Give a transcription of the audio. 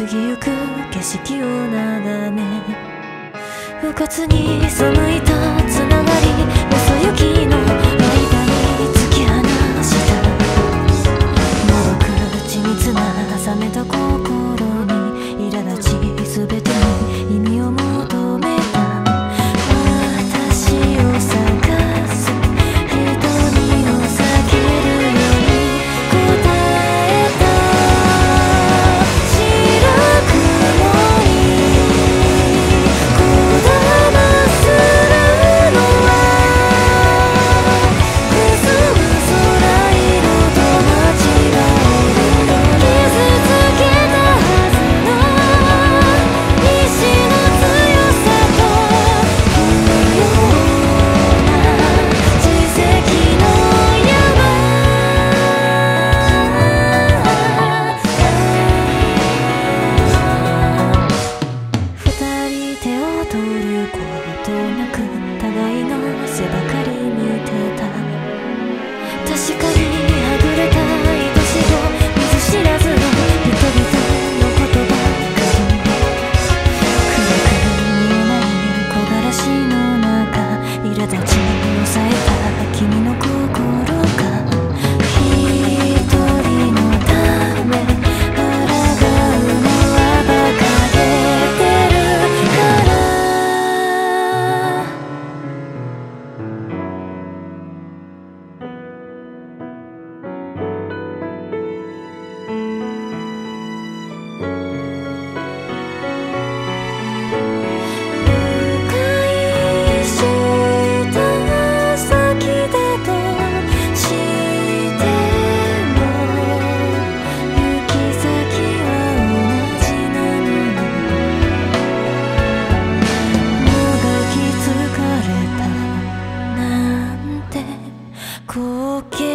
過ぎゆく景色を眺めうかつに背いたないばかり光景。